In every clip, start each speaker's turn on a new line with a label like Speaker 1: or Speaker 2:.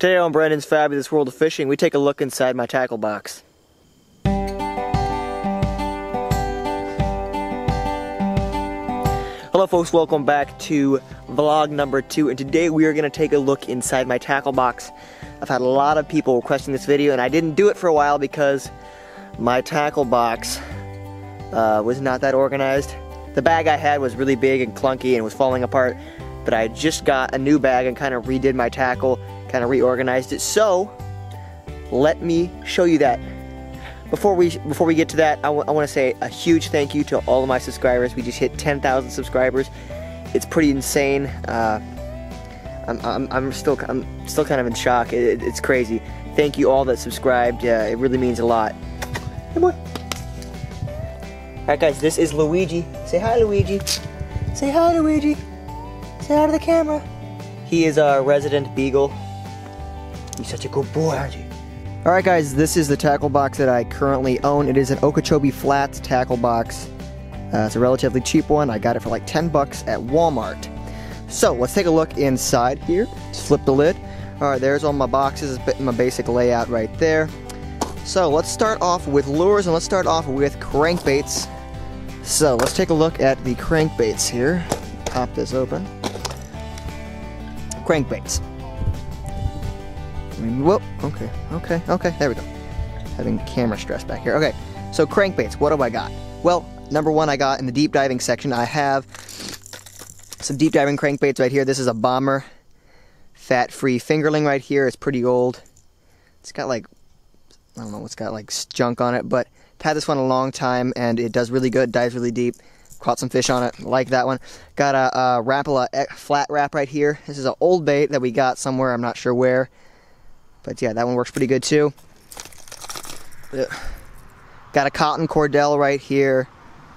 Speaker 1: Today on Brendan's Fabulous World of Fishing, we take a look inside my tackle box. Hello folks, welcome back to vlog number two, and today we are going to take a look inside my tackle box. I've had a lot of people requesting this video, and I didn't do it for a while because my tackle box uh, was not that organized. The bag I had was really big and clunky and was falling apart, but I just got a new bag and kind of redid my tackle, kind of reorganized it. So, let me show you that before we before we get to that, I, want to say a huge thank you to all of my subscribers. We just hit 10,000 subscribers. It's pretty insane. Uh, I'm, I'm, I'm, still I'm still kind of in shock. It, it's crazy. Thank you all that subscribed. Uh, it really means a lot. Hey boy. All right, guys. This is Luigi. Say hi, Luigi. Say hi, Luigi. Say hi to the camera. He is our resident beagle. He's such a good boy, aren't you? Alright guys, this is the tackle box that I currently own. It is an Okeechobee Fats tackle box. Uh, it's a relatively cheap one. I got it for like 10 bucks at Walmart. So, let's take a look inside here. Just flip the lid. Alright, there's all my boxes, my basic layout right there. So, let's start off with lures and let's start off with crankbaits. So, let's take a look at the crankbaits here. Pop this open. Crankbaits. Mm, Whoop. Okay. Okay. Okay. There we go. Having camera stress back here. Okay. So crankbaits. What do I got? Well, number one, I got in the deep diving section. I have some deep diving crankbaits right here. This is a bomber fat-free fingerling right here. It's pretty old. It's got like I don't know. It's got like junk on it, but I've had this one a long time and it does really good. Dives really deep. Caught some fish on it. Like that one. Got a, a Rapala eh, Flat Rap right here. This is an old bait that we got somewhere. I'm not sure where. But yeah, that one works pretty good too. Got a cotton cordell right here.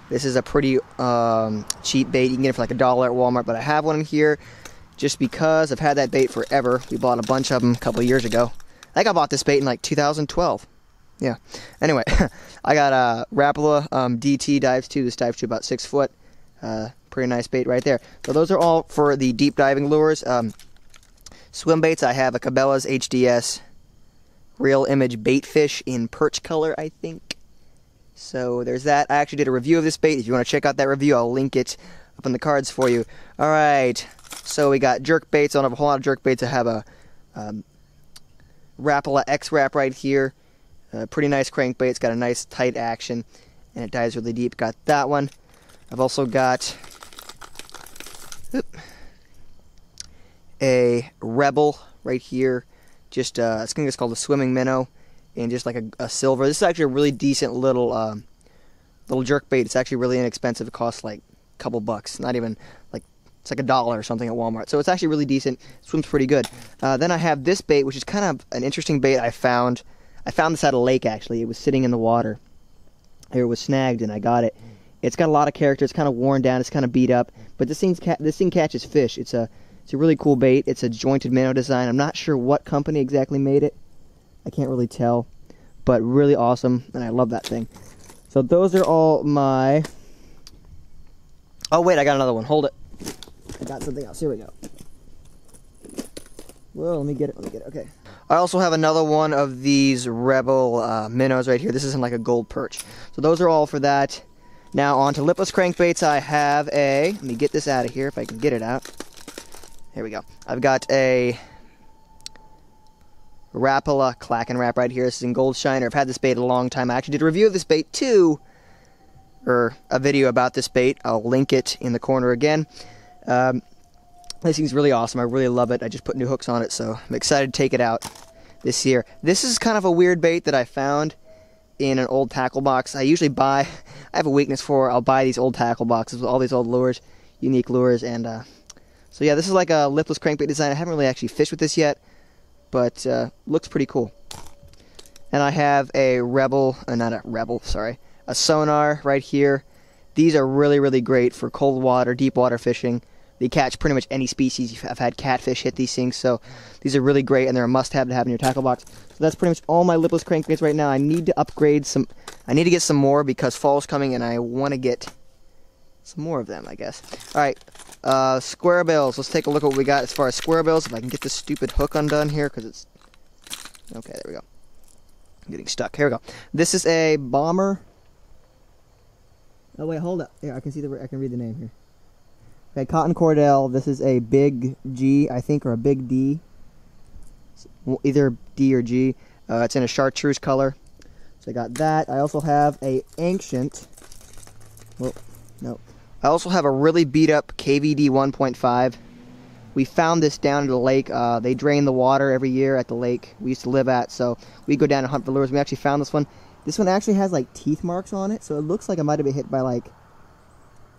Speaker 1: This is a pretty um, cheap bait. You can get it for like a dollar at Walmart, but I have one in here just because I've had that bait forever. We bought a bunch of them a couple years ago. I think I bought this bait in like 2012. Yeah. Anyway, I got a Rapala um, DT dives too. This dives to about six foot. Uh, pretty nice bait right there. So those are all for the deep diving lures. Um, Swim baits, I have a Cabela's HDS Real Image Bait Fish in perch color, I think. So there's that. I actually did a review of this bait. If you want to check out that review, I'll link it up in the cards for you. All right. So we got jerk baits. I don't have a whole lot of jerk baits. I have a um, Rapala X-Rap right here. A pretty nice crankbait. It's got a nice tight action, and it dives really deep. Got that one. I've also got. A Rebel right here. Just uh, think it's called a swimming minnow, and just like a, a silver. This is actually a really decent little um, little jerk bait. It's actually really inexpensive. It costs like a couple bucks, not even like it's like a dollar or something at Walmart. So it's actually really decent. Swims pretty good. Uh, then I have this bait, which is kind of an interesting bait I found. I found this at a lake actually. It was sitting in the water. It was snagged, and I got it. It's got a lot of character. It's kind of worn down. It's kind of beat up, but this thing's ca- this thing catches fish. It's a it's a really cool bait. It's a jointed minnow design. I'm not sure what company exactly made it. I can't really tell. But really awesome, and I love that thing. So those are all my... Oh, wait, I got another one. Hold it. I got something else. Here we go. Well, let me get it. Let me get it. Okay. I also have another one of these Rebel uh, minnows right here. This isn't like a gold perch. So those are all for that. Now on to lipless crankbaits. I have a... Let me get this out of here if I can get it out. Here we go. I've got a Rapala Clackin' Rap right here. This is in Gold Shiner. I've had this bait a long time. I actually did a review of this bait too, or a video about this bait. I'll link it in the corner again. Um, this thing's really awesome. I really love it. I just put new hooks on it, so I'm excited to take it out this year. This is kind of a weird bait that I found in an old tackle box. I usually buy, I have a weakness for, I'll buy these old tackle boxes with all these old lures, unique lures, and uh, so yeah, this is like a lipless crankbait design. I haven't really actually fished with this yet, but uh, looks pretty cool. And I have a Rebel, uh, not a Rebel, sorry, a sonar right here. These are really, really great for cold water, deep water fishing. They catch pretty much any species. I've had catfish hit these things, so these are really great, and they're a must-have to have in your tackle box. So that's pretty much all my lipless crankbaits right now. I need to upgrade some. I need to get some more because fall's coming, and I want to get some more of them, I guess. All right, Uh, square bills. Let's take a look at what we got as far as square bills. If I can get this stupid hook undone here, because it's... Okay, there we go. I'm getting stuck. Here we go. This is a bomber. Oh wait, hold up. Here, I can see the. I can read the name here. Okay, Cotton Cordell. This is a big G, I think, or a big D. Either D or G. Uh, it's in a chartreuse color. So I got that. I also have a ancient. Well, no. I also have a really beat up KVD 1.5. We found this down at the lake. Uh, they drain the water every year at the lake we used to live at. So we go down and hunt for lures. We actually found this one. This one actually has like teeth marks on it. So it looks like it might have been hit by like,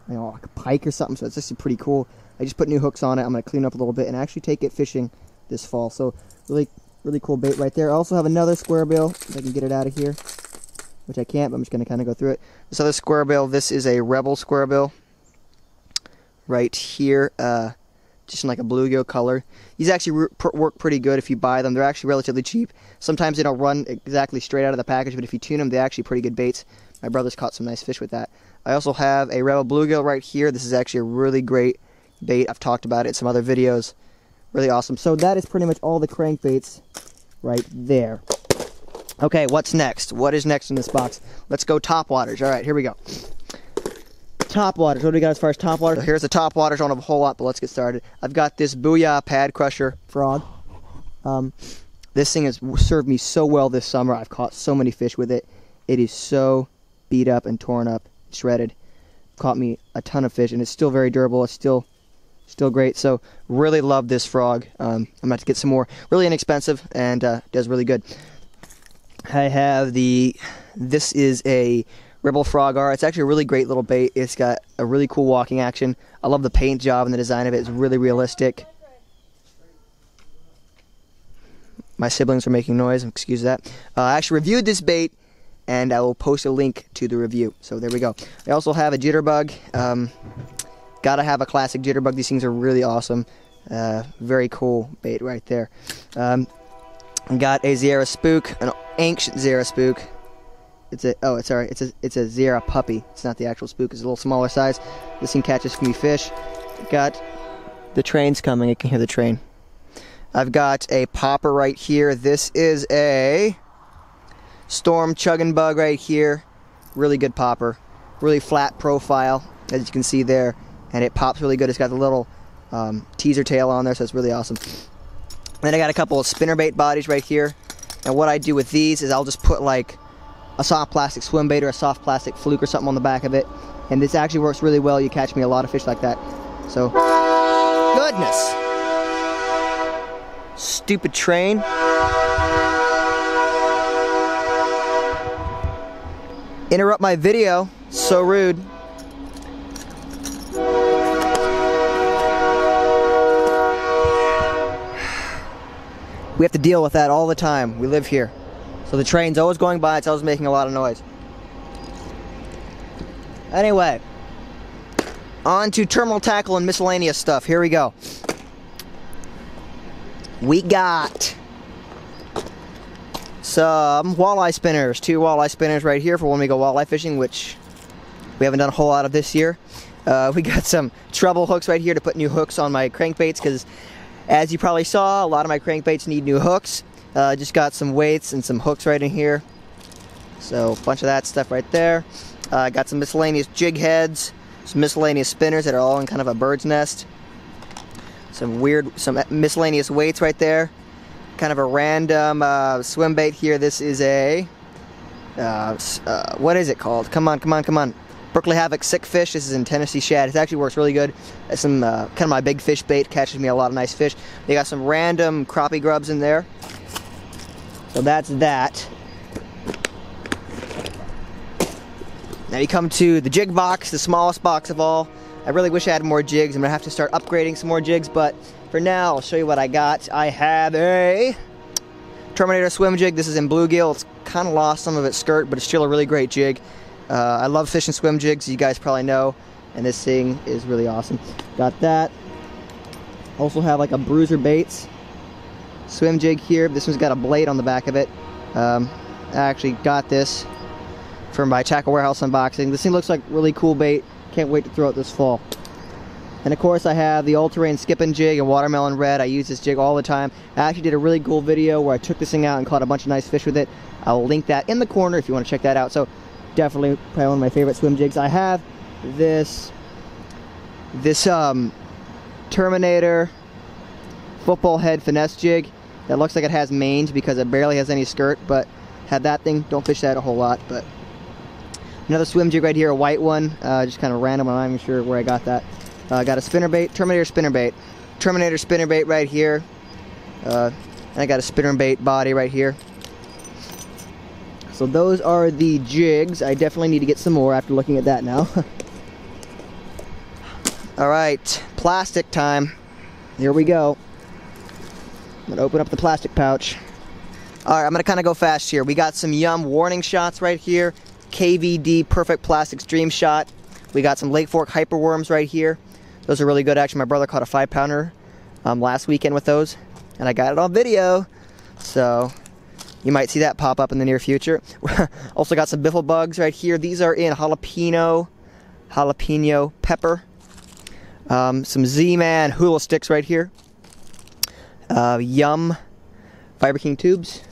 Speaker 1: you know, like a pike or something. So it's actually pretty cool. I just put new hooks on it. I'm going to clean up a little bit and actually take it fishing this fall. So really, really cool bait right there. I also have another square bill. If I can get it out of here which I can't, but I'm just going to kind of go through it. This other square bill, this is a Rebel square bill right here, uh, just in like a bluegill color. These actually work pretty good if you buy them. They're actually relatively cheap. Sometimes they don't run exactly straight out of the package, but if you tune them, they're actually pretty good baits. My brother's caught some nice fish with that. I also have a Rebel bluegill right here. This is actually a really great bait. I've talked about it in some other videos. Really awesome. So that is pretty much all the crankbaits right there. Okay, what's next? What is next in this box? Let's go top waters. All right, here we go. Top waters. What do we got as far as top waters? Here's the top waters. I don't have a whole lot, but let's get started. I've got this Booyah Pad Crusher frog. Um, this thing has served me so well this summer. I've caught so many fish with it. It is so beat up and torn up, shredded. Caught me a ton of fish, and it's still very durable. It's still still great. So really love this frog. Um, I'm about to get some more. Really inexpensive and uh, does really good. I have the, this is a Rebel Frog R. It's actually a really great little bait. It's got a really cool walking action. I love the paint job and the design of it. It's really realistic. My siblings are making noise. Excuse that. Uh, I actually reviewed this bait, and I will post a link to the review. So there we go. I also have a jitterbug. Um, gotta have a classic jitterbug. These things are really awesome. Uh, very cool bait right there. Um, got a Zara Spook, an ancient Zara spook. It's a oh, it's sorry, it's a it's a Zara puppy. It's not the actual spook. It's a little smaller size. This thing catches me fish. Got the train's coming. I can hear the train. I've got a popper right here. This is a storm chugging bug right here. Really good popper. Really flat profile, as you can see there, and it pops really good. It's got the little um, teaser tail on there, so it's really awesome. Then I got a couple of spinnerbait bodies right here. And what I do with these is I'll just put like a soft plastic swim bait or a soft plastic fluke or something on the back of it. And this actually works really well. You catch me a lot of fish like that. So, goodness. Stupid train. Interrupt my video. So rude. We have to deal with that all the time. We live here. So the train's always going by, it's always making a lot of noise. Anyway, on to terminal tackle and miscellaneous stuff. Here we go. We got some walleye spinners. Two walleye spinners right here for when we go walleye fishing, which we haven't done a whole lot of this year. Uh, we got some treble hooks right here to put new hooks on my crankbaits because as you probably saw, a lot of my crankbaits need new hooks. Uh, just got some weights and some hooks right in here. So a bunch of that stuff right there. Uh, got some miscellaneous jig heads, some miscellaneous spinners that are all in kind of a bird's nest. Some weird, some miscellaneous weights right there. Kind of a random uh, swim bait here. This is a, uh, uh, what is it called? Come on, come on, come on. Berkley Havoc Sick Fish. This is in Tennessee Shad. It actually works really good. It's some uh, kind of my big fish bait. Catches me a lot of nice fish. They got some random crappie grubs in there. So that's that. Now you come to the jig box, the smallest box of all. I really wish I had more jigs. I'm gonna have to start upgrading some more jigs, but for now, I'll show you what I got. I have a Terminator swim jig. This is in bluegill. It's kind of lost some of its skirt, but it's still a really great jig. Uh, I love fish and swim jigs, you guys probably know, and this thing is really awesome. Got that. Also have like a bruiser baits swim jig here. This one's got a blade on the back of it. Um, I actually got this from my Tackle Warehouse unboxing. This thing looks like really cool bait. Can't wait to throw it this fall. And of course I have the all-terrain skipping jig and watermelon red. I use this jig all the time. I actually did a really cool video where I took this thing out and caught a bunch of nice fish with it. I'll link that in the corner if you want to check that out. So definitely probably one of my favorite swim jigs. I have this this um, Terminator football head finesse jig that looks like it has mains because it barely has any skirt, but had that thing, don't fish that a whole lot, but another swim jig right here, a white one, uh, just kind of random, I'm not even sure where I got that. I uh, got a spinnerbait, Terminator spinnerbait, Terminator spinnerbait right here, uh, and I got a spinnerbait body right here. So those are the jigs. I definitely need to get some more after looking at that now. All right, plastic time. Here we go. I'm gonna open up the plastic pouch. All right, I'm gonna kind of go fast here. We got some Yum warning shots right here. KVD Perfect Plastics Dream Shot. We got some Lake Fork Hyperworms right here. Those are really good. Actually, my brother caught a five pounder um, last weekend with those, and I got it on video. So you might see that pop up in the near future. also got some biffle bugs right here. These are in jalapeno, jalapeno pepper. Um, some Z-Man hula sticks right here. Uh, Yum Vibra King tubes.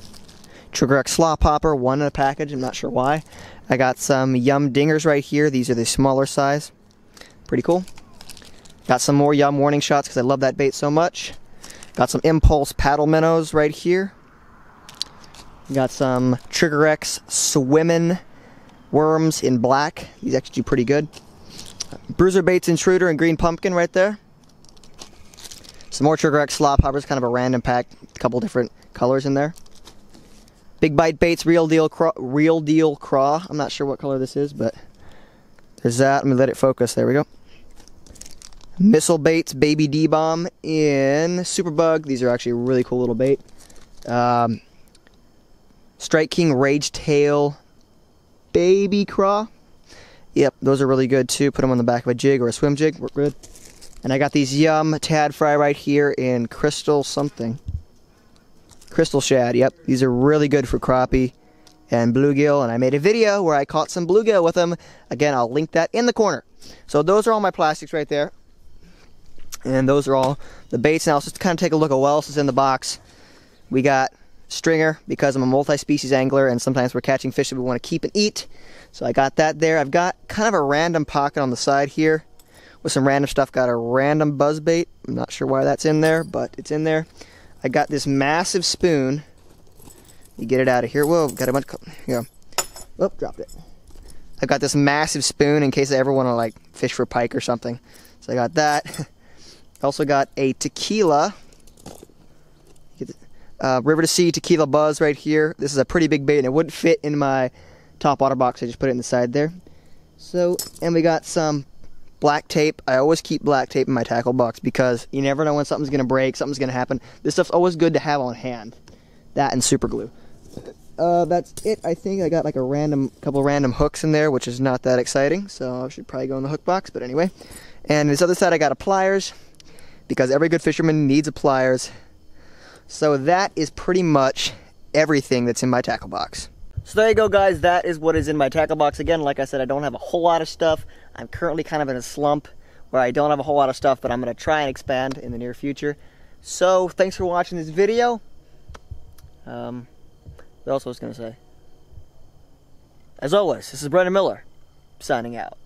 Speaker 1: Trigger X slop hopper, one in a package, I'm not sure why. I got some Yum dingers right here. These are the smaller size. Pretty cool. Got some more Yum warning shots because I love that bait so much. Got some Impulse paddle minnows right here. Got some Trigger X swimming worms in black. These actually do pretty good. Bruiser Baits Intruder and Green Pumpkin right there. Some more Trigger X Slop Hoppers, kind of a random pack, a couple different colors in there. Big Bite Baits, Real Deal Craw, Real Deal Craw. I'm not sure what color this is, but there's that. Let me let it focus. There we go. Missile Baits, Baby D-Bomb in Superbug. These are actually a really cool little bait. Um, Strike King Rage Tail Baby Craw. Yep, those are really good too. Put them on the back of a jig or a swim jig, work good. And I got these Yum Tad Fry right here in Crystal something. Crystal Shad, yep. These are really good for crappie and bluegill. And I made a video where I caught some bluegill with them. Again, I'll link that in the corner. So those are all my plastics right there. And those are all the baits. Now, let's just kind of take a look at what else is in the box. We got stringer because I'm a multi-species angler and sometimes we're catching fish that we want to keep and eat. So I got that there. I've got kind of a random pocket on the side here with some random stuff. Got a random buzz bait. I'm not sure why that's in there, but it's in there. I got this massive spoon. You get it out of here. Whoa, got a bunch. Of, here Oh, dropped it. I've got this massive spoon in case I ever want to like fish for pike or something. So I got that. also got a tequila. Uh, River to Sea Tequila Buzz right here. This is a pretty big bait and it wouldn't fit in my top water box. I just put it in the side there. So, and we got some black tape. I always keep black tape in my tackle box because you never know when something's going to break, something's going to happen. This stuff's always good to have on hand. That and super glue. Uh, that's it. I think I got like a random, couple random hooks in there, which is not that exciting. So I should probably go in the hook box, but anyway. And this other side I got a pliers because every good fisherman needs a pliers. So that is pretty much everything that's in my tackle box. So there you go guys, that is what is in my tackle box. Again, like I said, I don't have a whole lot of stuff. I'm currently kind of in a slump where I don't have a whole lot of stuff, but I'm going to try and expand in the near future. So, thanks for watching this video. Um, what else was I going to say? As always, this is Brendan Miller, signing out.